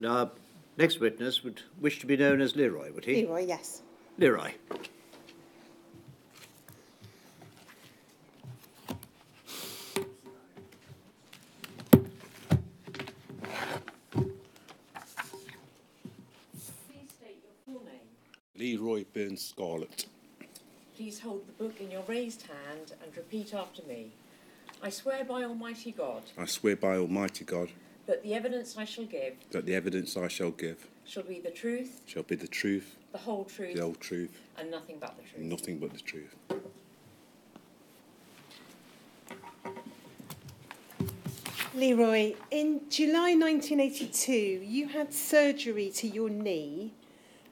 Now, our next witness would wish to be known as Leroy, would he? Leroy, yes. Leroy. Please state your full name. Leroy Burns Scarlett. Please hold the book in your raised hand and repeat after me. I swear by Almighty God I swear by Almighty God that the evidence I shall give that the evidence I shall give shall be the truth, shall be the truth, the whole truth, the whole truth, and nothing but the truth. nothing but the truth. Leroy, in July 1982, you had surgery to your knee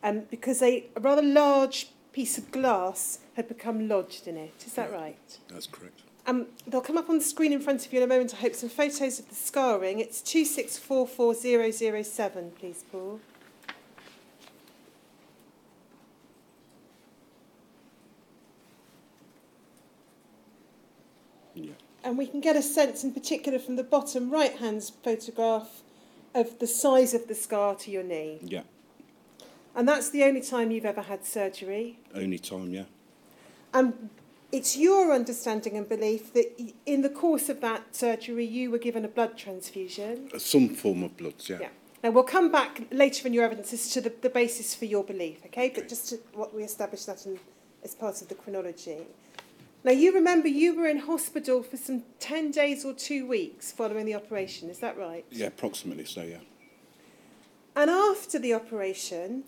um, because a, a rather large piece of glass had become lodged in it. Is that Yeah. right? That's correct. Um, they'll come up on the screen in front of you in a moment, I hope, some photos of the scarring. It's 2644007, please, Paul. Yeah. And we can get a sense in particular from the bottom right hand photograph of the size of the scar to your knee. Yeah. And that's the only time you've ever had surgery. Only time, yeah. And it's your understanding and belief that in the course of that surgery you were given a blood transfusion. Uh, Some form of blood, yeah. Yeah. Now we'll come back later in your evidence as to the, the basis for your belief, okay? But just to, what we established that in, as part of the chronology. Now you remember you were in hospital for some 10 days or two weeks following the operation, is that right? Yeah, approximately so, yeah. And after the operation,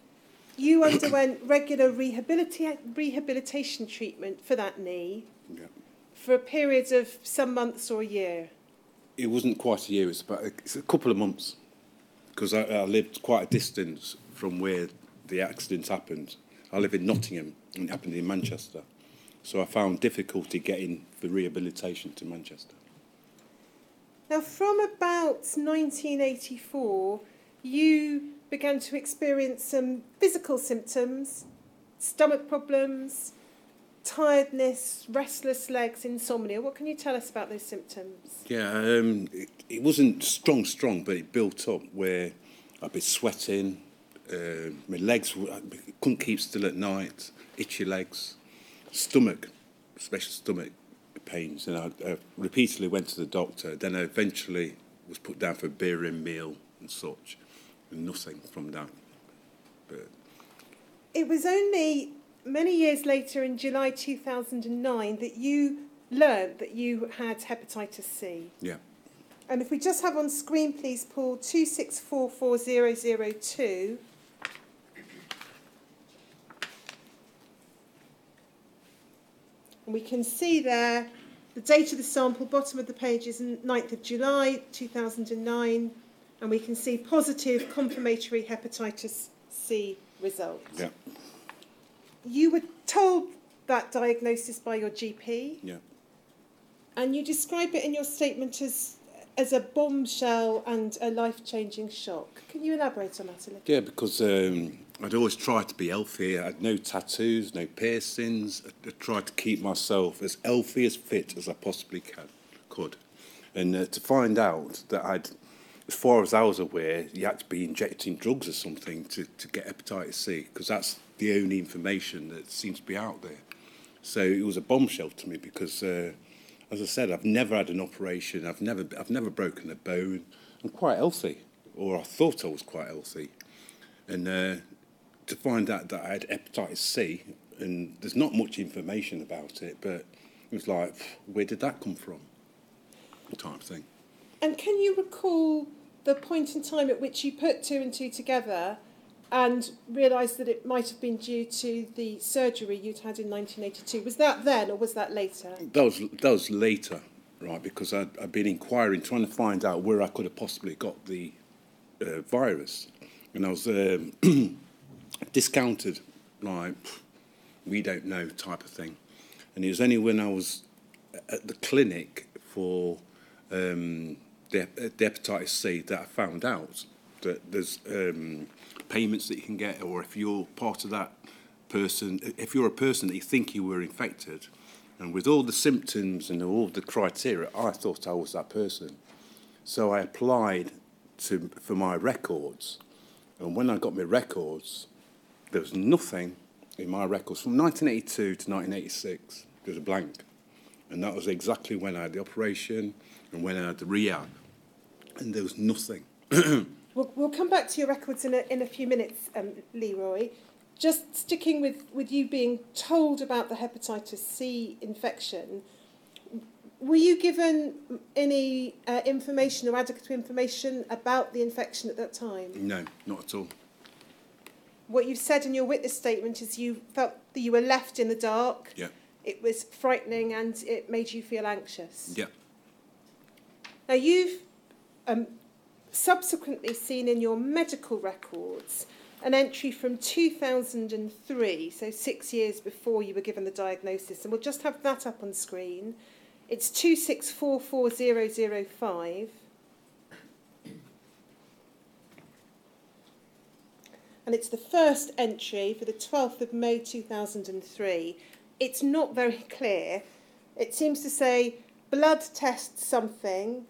you underwent regular rehabilita- rehabilitation treatment for that knee Yeah. for a period of some months or a year. It wasn't quite a year, it's about a, it's a couple of months. Because I, I lived quite a distance from where the accident happened. I live in Nottingham, and it happened in Manchester. So I found difficulty getting the rehabilitation to Manchester. Now, from about 1984, you began to experience some physical symptoms, stomach problems, tiredness, restless legs, insomnia. What can you tell us about those symptoms? Yeah, um, it, it wasn't strong, strong, but it built up where I'd be sweating, uh, my legs I couldn't keep still at night, itchy legs, stomach, especially stomach pains, and I, repeatedly went to the doctor. Then I eventually was put down for barium meal and such, nothing from that. But It was only many years later, in July 2009, that you learned that you had hepatitis C. yeah, And if we just have on screen, please, Paul, 2644002. And we can see there the date of the sample, bottom of the page is 9th of July 2009. And we can see positive confirmatory hepatitis C results. yeah, You were told that diagnosis by your GP. yeah. And you describe it in your statement as as a bombshell and a life-changing shock. Can you elaborate on that a little? Yeah, because um, I'd always tried to be healthy. I had no tattoos, no piercings. I, I tried to keep myself as healthy, as fit as I possibly can, could. And uh, to find out that I'd, as far as I was aware, you had to be injecting drugs or something to, to get hepatitis C, because that's the only information that seems to be out there. So it was a bombshell to me because, uh, as I said, I've never had an operation. I've never, I've never broken a bone. I'm quite healthy, or I thought I was quite healthy. And uh, to find out that I had hepatitis C, and there's not much information about it, but it was like, where did that come from? Type thing. And can you recall the point in time at which you put two and two together and realised that it might have been due to the surgery you'd had in 1982? Was that then or was that later? That was that was later, right? Because I'd, I'd been inquiring, trying to find out where I could have possibly got the uh, virus, and I was um, discounted, like we don't know type of thing. And it was only when I was at the clinic for um, the, the hepatitis C that I found out that there's um, payments that you can get, or if you're part of that person, if you're a person that you think you were infected, and with all the symptoms and all the criteria, I thought I was that person. So I applied to for my records, And when I got my records, there was nothing in my records from 1982 to 1986. There was a blank. And that was exactly when I had the operation and went out to the. And there was nothing. We'll, we'll come back to your records in a, in a few minutes, um, Leroy. Just sticking with, with you being told about the hepatitis C infection, were you given any uh, information or adequate information about the infection at that time? No, not at all. What you've said in your witness statement is you felt that you were left in the dark. Yeah. It was frightening and it made you feel anxious. Yeah. Now, you've um, subsequently seen in your medical records an entry from 2003, so six years before you were given the diagnosis, and we'll just have that up on screen. It's 2644005. And it's the first entry for the 12th of May 2003. It's not very clear. It seems to say blood test something,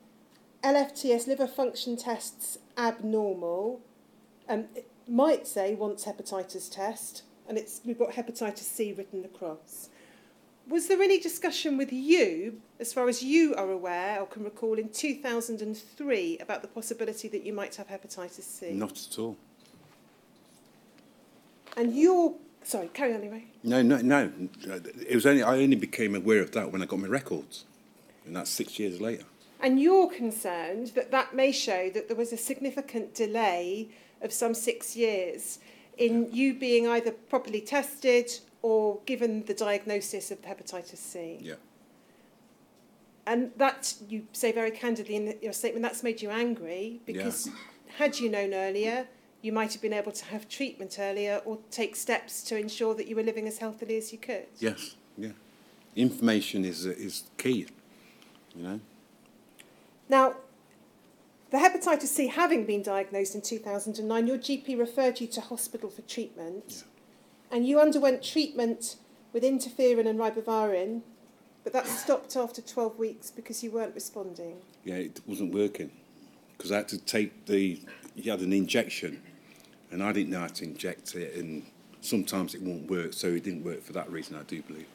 LFTS liver function tests abnormal. Um, it might say wants hepatitis test, and it's we've got hepatitis C written across. Was there any discussion with you, as far as you are aware or can recall, in 2003 about the possibility that you might have hepatitis C? Not at all. And you're sorry, carry on, Leroy. No, no, no. It was only I only became aware of that when I got my records, and that's six years later. And you're concerned that that may show that there was a significant delay of some six years in you being either properly tested or given the diagnosis of hepatitis C. Yeah. And that, you say very candidly in your statement, that's made you angry because had you known earlier, you might have been able to have treatment earlier or take steps to ensure that you were living as healthily as you could. Yes. Yeah. Information is is key. You know. Now, the hepatitis C having been diagnosed in 2009, your GP referred you to hospital for treatment, and you underwent treatment with interferon and ribavirin, but that stopped after 12 weeks because you weren't responding. Yeah, it wasn't working because I had to take the. You had an injection, and I didn't know how to inject it, and sometimes it won't work. So it didn't work for that reason, I do believe.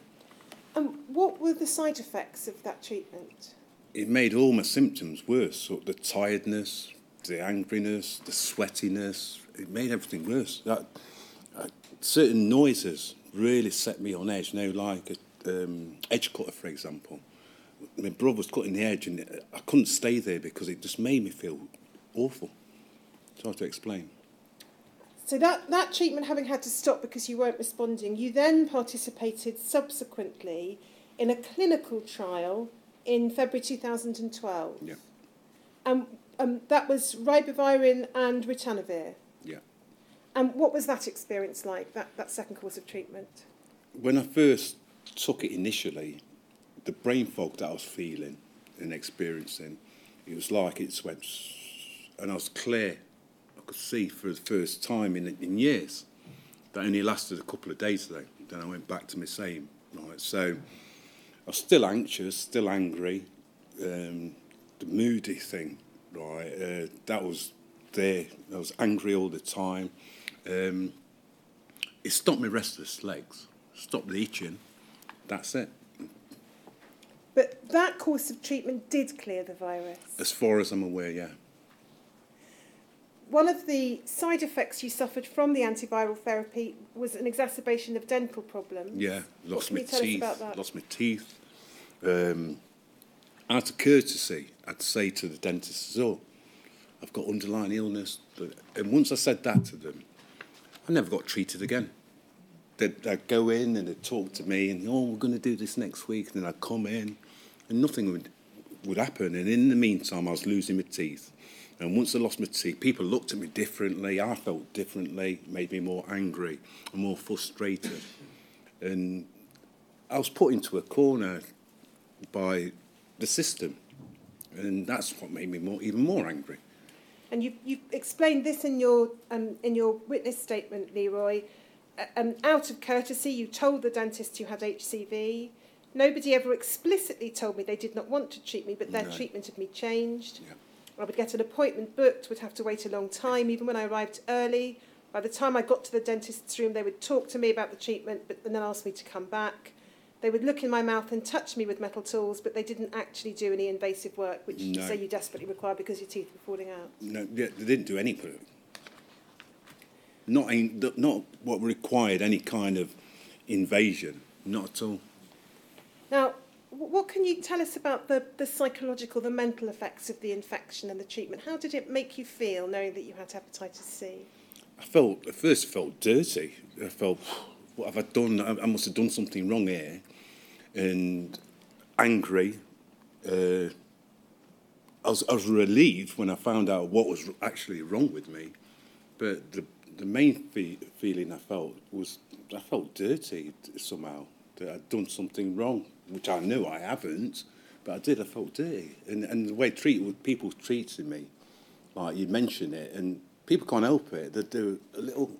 And what were the side effects of that treatment? It made all my symptoms worse. So the tiredness, the angriness, the sweatiness. It made everything worse. That, certain noises really set me on edge. Know, like a um, edge cutter, for example. My brother was cutting the edge, and I couldn't stay there because it just made me feel awful. It's hard to explain. So that, that treatment having had to stop because you weren't responding, you then participated subsequently in a clinical trial in February 2012. Yeah. And um, that was ribavirin and ritonavir. Yeah. And what was that experience like, that, that second course of treatment? When I first took it initially, the brain fog that I was feeling and experiencing, it was like it went, and I was clear. I could see for the first time in, in years. That only lasted a couple of days though. Then I went back to my same. Right, so I was still anxious, still angry. Um, the moody thing, right? Uh, that was there. I was angry all the time. Um, it stopped my restless legs, stopped the itching. That's it. But that course of treatment did clear the virus. As far as I'm aware, yeah. One of the side effects you suffered from the antiviral therapy was an exacerbation of dental problems. Yeah, lost my you tell us teeth. Lost my teeth. Um, out of courtesy, I'd say to the dentist, "Oh, I've got underlying illness." And once I said that to them, I never got treated again. They'd, they'd go in and they'd talk to me, and oh, we're going to do this next week. And then I'd come in, and nothing would would happen. And in the meantime, I was losing my teeth. And once I lost my teeth, people looked at me differently. I felt differently, made me more angry and more frustrated. And I was put into a corner by the system. And that's what made me more, even more angry. And you, you've explained this in your, um, in your witness statement, Leroy. Uh, Um, out of courtesy, you told the dentist you had HCV. Nobody ever explicitly told me they did not want to treat me, but their No. treatment of me changed. Yeah. I would get an appointment booked, would have to wait a long time, even when I arrived early. By the time I got to the dentist's room, they would talk to me about the treatment but, and then ask me to come back. They would look in my mouth and touch me with metal tools, but they didn't actually do any invasive work, which no. you say you desperately require because your teeth were falling out. No, they didn't do any put. Not, in, not what required any kind of invasion, not at all. Now, what can you tell us about the, the psychological, the mental effects of the infection and the treatment? How did it make you feel knowing that you had hepatitis C? I felt at first I felt dirty. I felt, what have I done? I, must have done something wrong here, and angry. Uh, I was, I was relieved when I found out what was actually wrong with me, but the the main fe- feeling I felt was I felt dirty somehow that I'd done something wrong, which I knew I haven't, but I did. I felt dirty, and and the way treat people treated me, like you mentioned it, and people can't help it. They do a little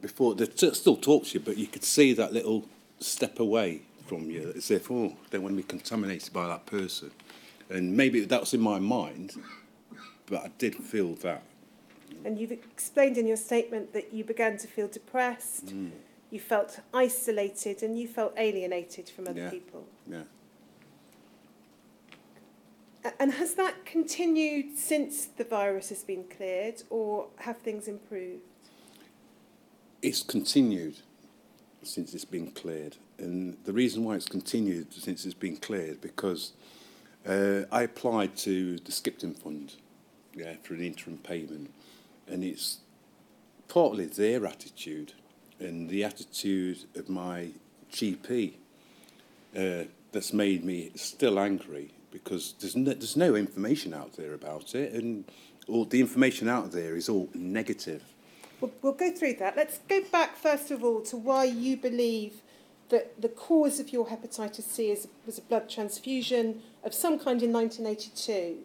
before they t- still talk to you, but you could see that little step away from you, as if oh, they want to be contaminated by that person, and maybe that was in my mind, but I did feel that. And you've explained in your statement that you began to feel depressed, Mm. You felt isolated, and you felt alienated from other Yeah. people. Yeah. And has that continued since the virus has been cleared, or have things improved? It's continued since it's been cleared, and the reason why it's continued since it's been cleared because uh, I applied to the Skipton Fund, yeah, for an interim payment, and it's partly their attitude and the attitude of my GP uh, that's made me still angry because there's no, there's no information out there about it, and all the information out there is all negative. We'll, we'll go through that. Let's go back first of all to why you believe that the cause of your hepatitis C is, was a blood transfusion of some kind in 1982.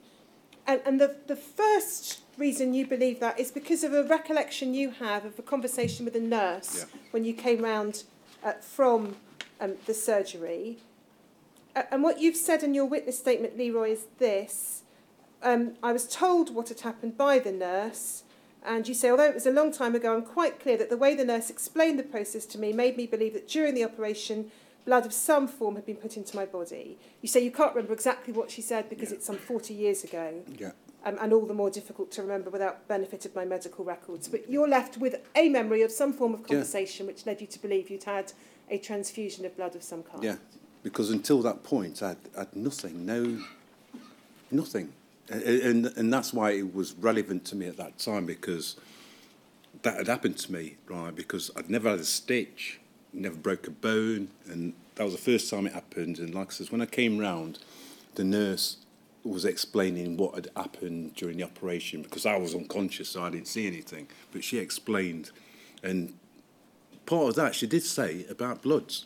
And, and the, the first reason you believe that is because of a recollection you have of a conversation with a nurse Yeah. when you came round uh, from um, the surgery. Uh, and what you've said in your witness statement, Leroy, is this. Um, I was told what had happened by the nurse, and you say, although it was a long time ago, I'm quite clear that the way the nurse explained the process to me made me believe that during the operation, blood of some form had been put into my body. You say you can't remember exactly what she said because Yeah. it's some 40 years ago, Yeah. Um, and all the more difficult to remember without benefit of my medical records. But you're left with a memory of some form of Yeah. conversation which led you to believe you'd had a transfusion of blood of some kind. Yeah, because until that point, I'd, I'd nothing, no, nothing. A- And, and that's why it was relevant to me at that time because that had happened to me, right? Because I'd never had a stitch, never broke a bone, and that was the first time it happened. And like I says, when I came round, the nurse was explaining what had happened during the operation because I was unconscious, so I didn't see anything. But she explained, and part of that she did say about bloods,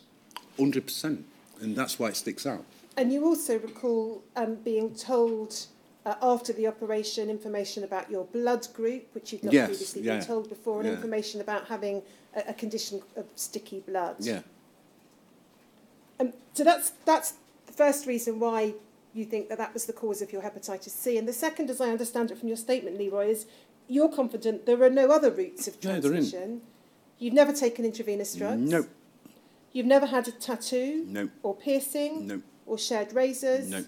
hundred percent, and that's why it sticks out. And you also recall um, being told uh, after the operation information about your blood group, which you'd not Yes, previously yeah, been told before, and yeah. information about having a, a condition of sticky blood. Yeah, Um, so that's that's the first reason why you think that that was the cause of your hepatitis C. And the second, as I understand it from your statement, Leroy, is you're confident there are no other routes of transmission. No, there isn't. transmission. You've never taken intravenous drugs. no, You've never had a tattoo no, or piercing no, or shared razors no,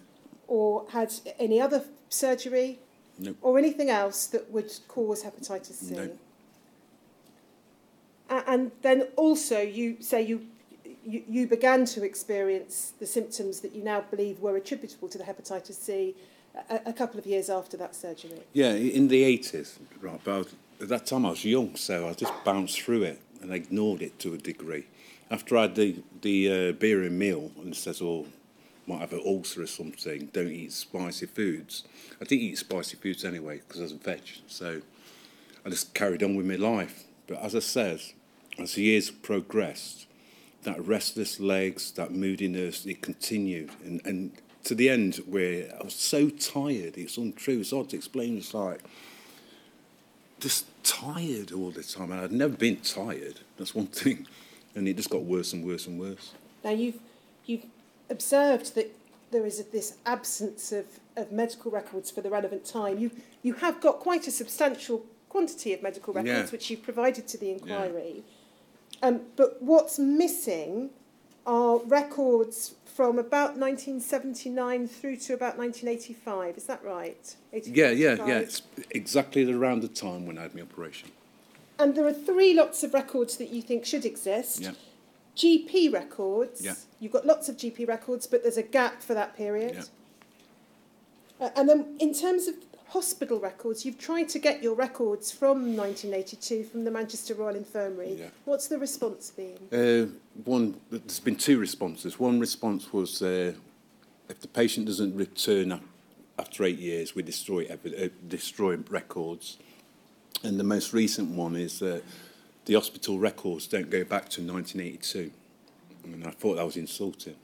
or had any other surgery no, or anything else that would cause hepatitis C. No. And then also you say you, you, you began to experience the symptoms that you now believe were attributable to the hepatitis C a, a couple of years after that surgery. Yeah, in the eighties, right? But was, at that time I was young, so I just bounced through it and ignored it to a degree. After I had the the uh, barium meal and says, "Oh, might have an ulcer or something. Don't eat spicy foods." I didn't eat spicy foods anyway because I was a veg, so I just carried on with my life. But as I said, as the years progressed, that restless legs, that moodiness, it continued, and and to the end where I was so tired. It's untrue. It's hard to explain. It's like just tired all the time, and I'd never been tired. That's one thing, and it just got worse and worse and worse. Now you've, you've observed that there is this absence of, of medical records for the relevant time. You, you have got quite a substantial quantity of medical records Yeah. which you've provided to the inquiry. Um, but what's missing are records from about 1979 through to about 1985. Is that right? Yeah, yeah, yeah. It's exactly around the time when I had my operation. And there are three lots of records that you think should exist. Yeah. GP records. Yeah. You've got lots of GP records, but there's a gap for that period. Yeah. Uh, and then in terms of hospital records, you've tried to get your records from 1982 from the Manchester Royal Infirmary. Yeah. What's the response been? Uh, one, there's been two responses. One response was uh, if the patient doesn't return after eight years, we destroy uh, destroy records. And the most recent one is uh, the hospital records don't go back to 1982. And I thought that was insulting.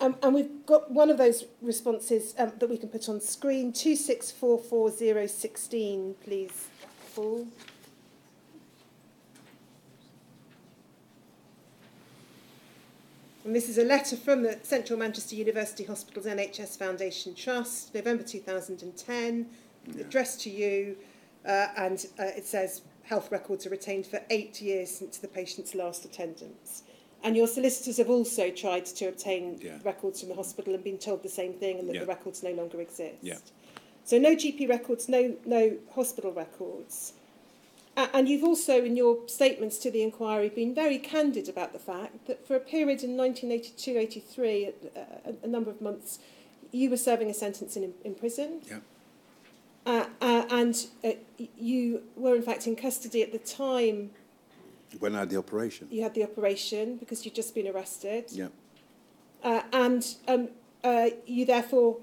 Um, and we've got one of those responses um, that we can put on screen. 2644016, please, Paul. And this is a letter from the Central Manchester University Hospitals NHS Foundation Trust, November 2010, addressed to you, uh, and uh, it says health records are retained for eight years since the patient's last attendance. And your solicitors have also tried to obtain yeah. records from the hospital and been told the same thing and that yeah. the records no longer exist. Yeah. So no GP records, no, no hospital records. A and you've also, in your statements to the inquiry, been very candid about the fact that for a period in 1982-83, a, a, a number of months, you were serving a sentence in, in prison. Yeah. Uh, uh, and uh, you were in fact in custody at the time When I had the operation. you had the operation because you'd just been arrested. Yeah. Uh, and um, uh, you therefore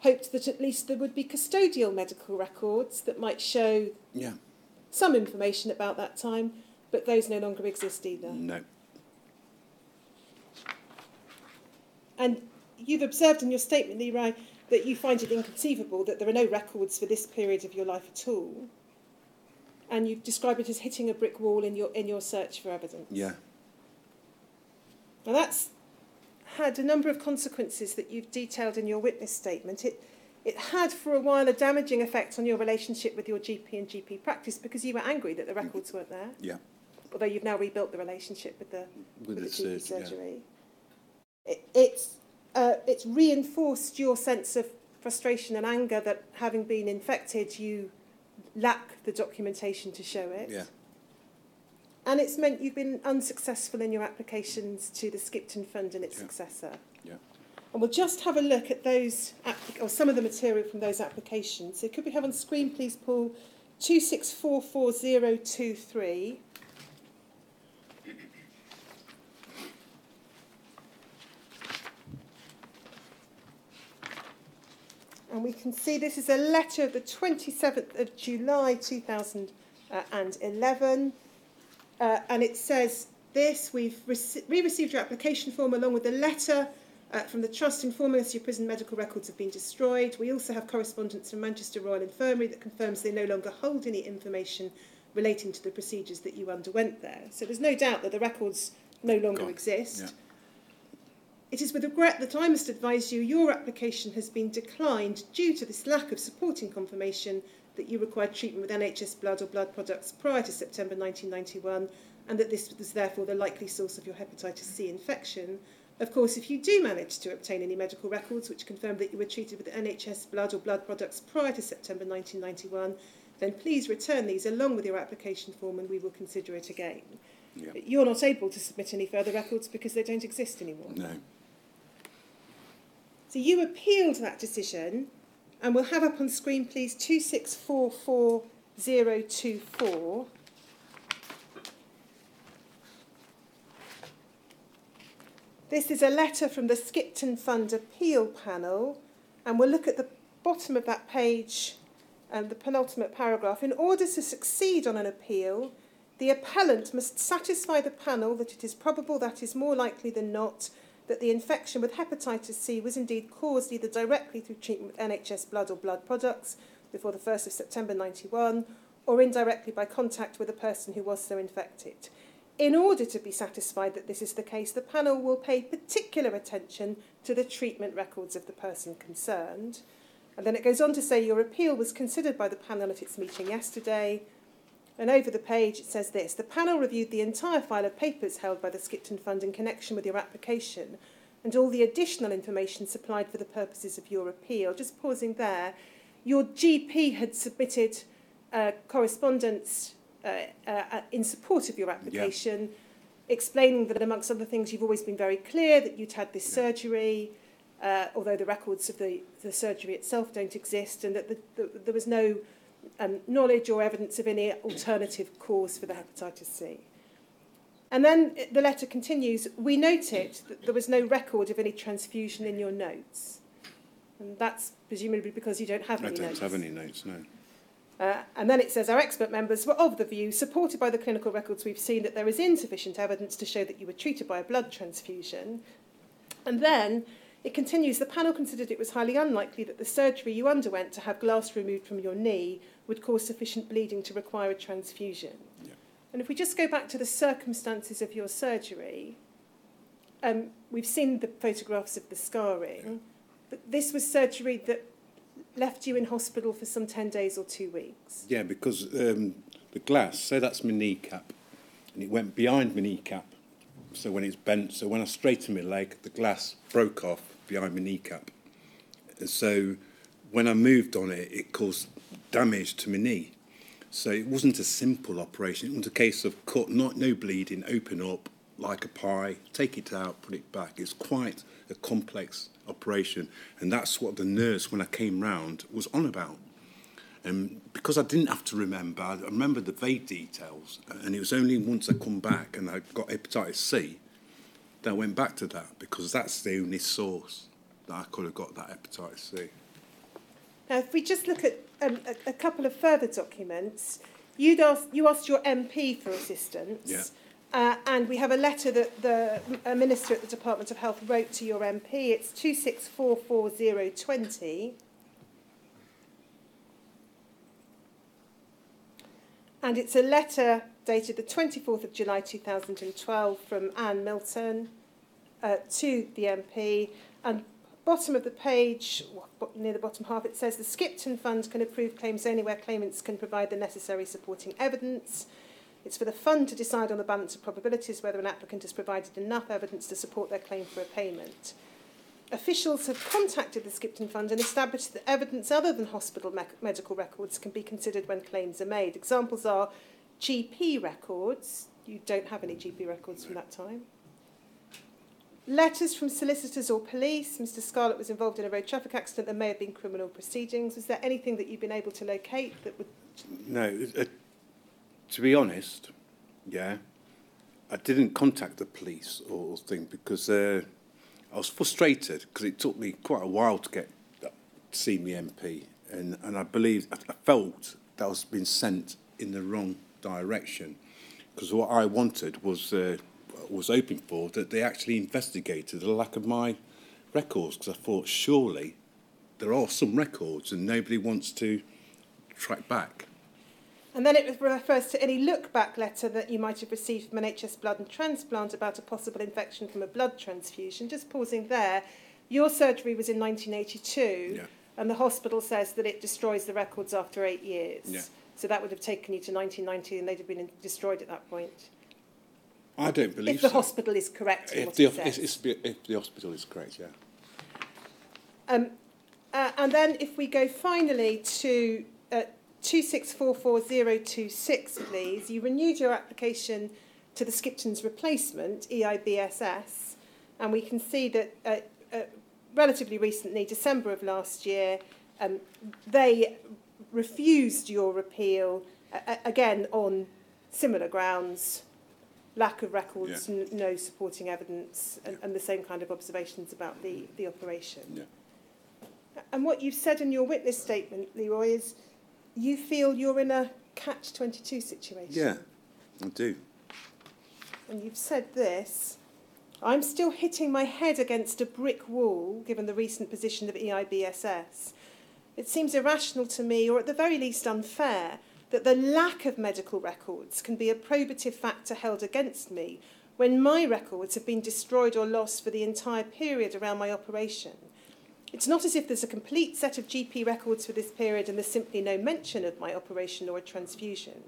hoped that at least there would be custodial medical records that might show Yeah. some information about that time, but those no longer exist either. No. And you've observed in your statement, Leroy, that you find it inconceivable that there are no records for this period of your life at all. And you describe it as hitting a brick wall in your, in your search for evidence. Yeah. Now that's had a number of consequences that you've detailed in your witness statement. It, it had for a while a damaging effect on your relationship with your GP and GP practice because you were angry that the records weren't there, Yeah. although you've now rebuilt the relationship with the, With with the GP surgery, yeah. It, it's, uh, it's reinforced your sense of frustration and anger that having been infected, you lack the documentation to show it. Yeah. And it's meant you've been unsuccessful in your applications to the Skipton Fund and its yeah. successor. Yeah. And we'll just have a look at those, or some of the material from those applications. So could we have on screen, please, Paul, 2644023. And we can see this is a letter of the 27th of July 2011. Uh, and it says this we've rece- re received your application form along with a letter uh, from the Trust informing us your prison medical records have been destroyed. We also have correspondence from Manchester Royal Infirmary that confirms they no longer hold any information relating to the procedures that you underwent there. So there's no doubt that the records no longer Gone. exist. Yeah. It is with regret that I must advise you your application has been declined due to this lack of supporting confirmation that you required treatment with NHS blood or blood products prior to September 1991 and that this was therefore the likely source of your hepatitis C infection. Of course, if you do manage to obtain any medical records which confirm that you were treated with NHS blood or blood products prior to September 1991, then please return these along with your application form and we will consider it again. Yeah. You're not able to submit any further records because they don't exist anymore. No. So you appealed that decision, and we'll have up on screen, please, 2644024. This is a letter from the Skipton Fund Appeal Panel, and we'll look at the bottom of that page and the penultimate paragraph. In order to succeed on an appeal, the appellant must satisfy the panel that it is probable that is more likely than not that the infection with hepatitis C was indeed caused either directly through treatment with NHS blood or blood products before the 1st of September 91 or indirectly by contact with a person who was so infected. In order to be satisfied that this is the case, the panel will pay particular attention to the treatment records of the person concerned. And then it goes on to say your appeal was considered by the panel at its meeting yesterday. And over the page it says this The panel reviewed the entire file of papers held by the Skipton Fund in connection with your application and all the additional information supplied for the purposes of your appeal. Just pausing there, your GP had submitted uh, correspondence uh, uh, in support of your application, yeah. explaining that, amongst other things, you've always been very clear that you'd had this yeah. surgery, uh, although the records of the, the surgery itself don't exist, and that the, the, there was no um, knowledge or evidence of any alternative cause for the hepatitis C. And then the letter continues, we noted that there was no record of any transfusion in your notes. And that's presumably because you don't have I any don't notes. have any notes, no. Uh, and then it says, our expert members were of the view, supported by the clinical records we've seen, that there is insufficient evidence to show that you were treated by a blood transfusion. And then it continues the panel considered it was highly unlikely that the surgery you underwent to have glass removed from your knee would cause sufficient bleeding to require a transfusion. Yeah. And if we just go back to the circumstances of your surgery, um, we've seen the photographs of the scarring, yeah. but this was surgery that left you in hospital for some 10 days or two weeks. Yeah, because um, the glass, say that's my kneecap, and it went behind my kneecap. So when it's bent, so when I straightened my leg, the glass broke off behind my kneecap. And so when I moved on it, it caused damage to my knee. So it wasn't a simple operation. It was a case of cut, not no bleeding, open up like a pie, take it out, put it back. It's quite a complex operation, and that's what the nurse, when I came round, was on about. And because I didn't have to remember, I remember the vague details, and it was only once I come back and I got hepatitis C that I went back to that because that's the only source that I could have got that hepatitis C. Now, if we just look at um, a, a couple of further documents, you'd asked, you asked your MP for assistance. Yeah. Uh, and we have a letter that the uh, Minister at the Department of Health wrote to your MP. It's 2644020. And it's a letter dated the 24th of July 2012 from Anne Milton uh, to the MP. And bottom of the page, near the bottom half, it says the Skipton Fund can approve claims only where claimants can provide the necessary supporting evidence. It's for the fund to decide on the balance of probabilities whether an applicant has provided enough evidence to support their claim for a payment. Officials have contacted the Skipton Fund and established that evidence other than hospital me medical records can be considered when claims are made. Examples are GP records. You don't have any GP records from that time. Letters from solicitors or police. Mr. Scarlett was involved in a road traffic accident. There may have been criminal proceedings. Was there anything that you've been able to locate that would? No. Uh, to be honest, yeah, I didn't contact the police or thing because uh, I was frustrated because it took me quite a while to get to see me MP, and and I believe I felt that I was being sent in the wrong direction because what I wanted was. Uh, was hoping for that they actually investigated the lack of my records because I thought surely there are some records and nobody wants to track back. And then it refers to any look back letter that you might have received from NHS Blood and Transplant about a possible infection from a blood transfusion. Just pausing there, your surgery was in 1982, yeah. and the hospital says that it destroys the records after eight years. Yeah. So that would have taken you to 1990, and they'd have been destroyed at that point. I don't believe If the so. hospital is correct if what the, it says. if, if, if the hospital is correct, yeah. Um, uh, and then if we go finally to uh, 2644026, please, you renewed your application to the Skipton's replacement, EIBSS, and we can see that uh, uh, relatively recently, December of last year, um, they refused your appeal, uh, again on similar grounds, lack of records, Yeah. no supporting evidence, and, and the same kind of observations about the, the operation. Yeah. And what you've said in your witness statement, Leroy, is you feel you're in a catch-22 situation. Yeah, I do. And you've said this, I'm still hitting my head against a brick wall, given the recent position of EIBSS. It seems irrational to me, or at the very least unfair, that the lack of medical records can be a probative factor held against me when my records have been destroyed or lost for the entire period around my operation. It's not as if there's a complete set of GP records for this period and there's simply no mention of my operation or a transfusion.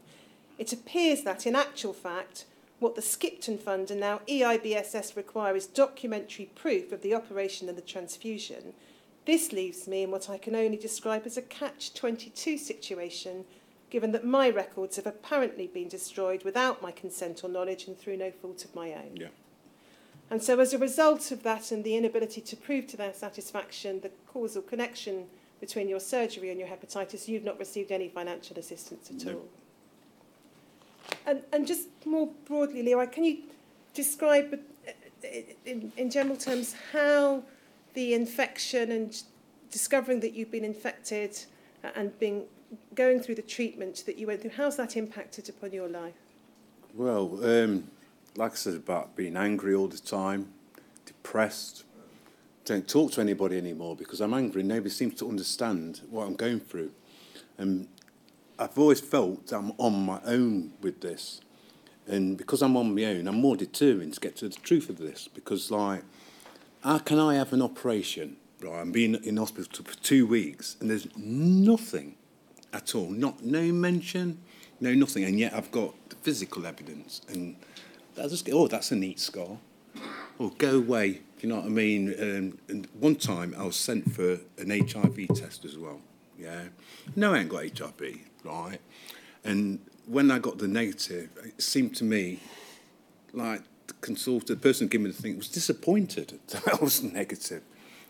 It appears that, in actual fact, what the Skipton Fund and now EIBSS require is documentary proof of the operation and the transfusion. This leaves me in what I can only describe as a catch-22 situation, given that my records have apparently been destroyed without my consent or knowledge and through no fault of my own. Yeah. And so, as a result of that and the inability to prove to their satisfaction the causal connection between your surgery and your hepatitis, you've not received any financial assistance at No. all. And, and just more broadly, Leroy, can you describe uh, in, in general terms how the infection and discovering that you've been infected uh, and being going through the treatment that you went through, how's that impacted upon your life? Well, um, like I said about being angry all the time, depressed, don't talk to anybody anymore because I'm angry. And nobody seems to understand what I'm going through. And I've always felt I'm on my own with this. And because I'm on my own, I'm more determined to get to the truth of this because, like, how can I have an operation? Right, I'm being in hospital for two weeks and there's nothing at all, not no mention, no nothing, and yet I've got physical evidence, and Just oh, that's a neat scar. Oh, go away. You know what I mean? Um, and one time I was sent for an HIV test as well. Yeah, no, I ain't got HIV, right? And when I got the negative, it seemed to me like the consultant, the person giving me the thing, was disappointed that I was negative.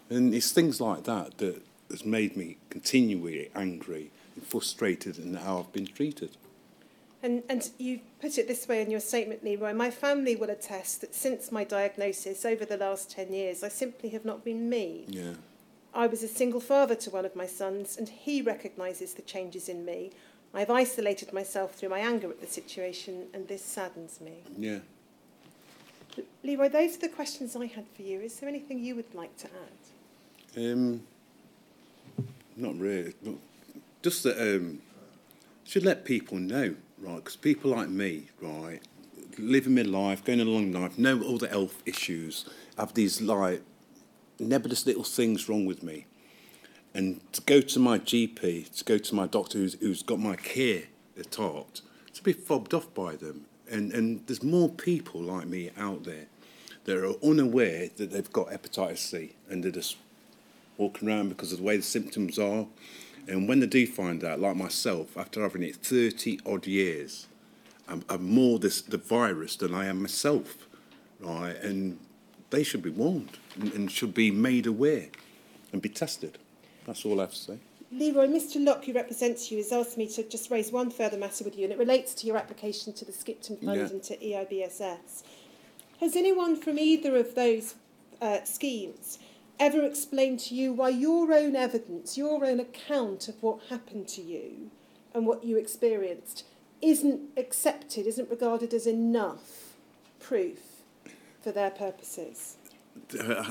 And it's things like that that has made me continually angry and frustrated in how I've been treated. And, and you put it this way in your statement, Leroy my family will attest that since my diagnosis over the last 10 years, I simply have not been me. Yeah, I was a single father to one of my sons, and he recognises the changes in me. I've isolated myself through my anger at the situation, and this saddens me. yeah. Leroy, those are the questions I had for you. Is there anything you would like to add? Um, not really. Just that um, should let people know, right? Because people like me, right, living my life, going a long life, know all the health issues, have these like nebulous little things wrong with me, and to go to my GP, to go to my doctor who's, who's got my care at heart, to be fobbed off by them, and and there's more people like me out there that are unaware that they've got hepatitis C, and they're just walking around because of the way the symptoms are. And when they do find out, like myself, after having it 30 odd years, I'm, I'm more this, the virus than I am myself, right? And they should be warned and, and should be made aware and be tested. That's all I have to say. Leroy, Mr. Locke, who represents you, has asked me to just raise one further matter with you, and it relates to your application to the Skipton Fund Yeah. and to EIBSS. Has anyone from either of those uh, schemes ever explain to you why your own evidence, your own account of what happened to you and what you experienced isn't accepted, isn't regarded as enough proof for their purposes?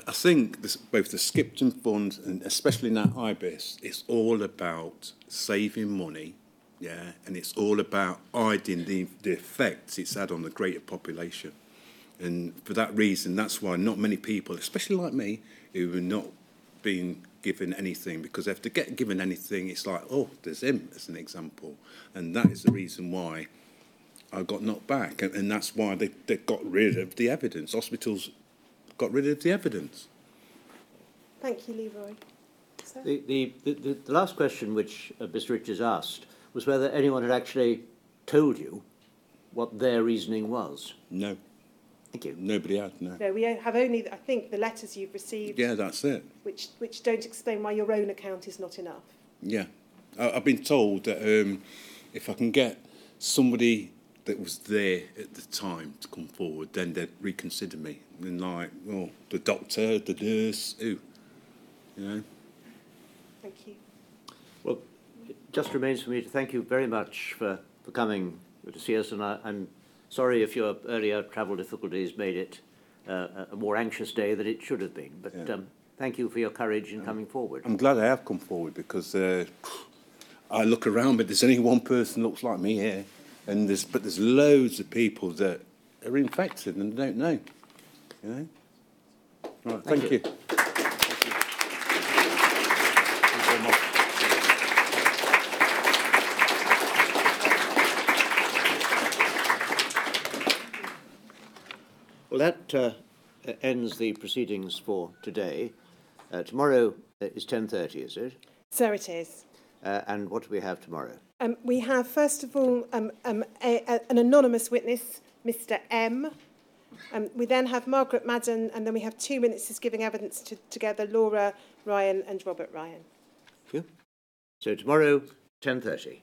I think this, both the Skipton Fund and especially now IBIS, it's all about saving money, yeah, and it's all about hiding the, the effects it's had on the greater population. And for that reason, that's why not many people, especially like me, who are not being given anything, because if they get given anything, it's like, oh, there's him as an example. And that is the reason why I got knocked back. And, and that's why they, they got rid of the evidence. Hospitals got rid of the evidence. Thank you, Leroy. Sir? The, the, the, the the last question which uh, Mr. Richards asked was whether anyone had actually told you what their reasoning was. No, Thank you. nobody had, no. No, we have only, I think, the letters you've received, Yeah, that's it. which, which don't explain why your own account is not enough. Yeah. I, I've been told that um, if I can get somebody that was there at the time to come forward, then they'd reconsider me. And like, well, the doctor, the nurse, who? You know? Thank you. Well, it just remains for me to thank you very much for, for coming to see us, and I, I'm sorry if your earlier travel difficulties made it uh, a- more anxious day than it should have been. But Yeah. um, thank you for your courage in coming forward. I'm glad I have come forward because uh, I look around, but there's only one person looks like me here, and there's but there's loads of people that are infected and don't know. You know. Right, thank, Thank you. you. That uh, ends the proceedings for today. Uh, tomorrow uh, is 10.30, is it? So it is. Uh, and what do we have tomorrow? Um, we have, first of all, um, um, a, a, an anonymous witness, Mr. M. Um, we then have Margaret Madden, and then we have two witnesses giving evidence to, together, Laura Ryan and Robert Ryan. Thank you. So tomorrow, 10.30.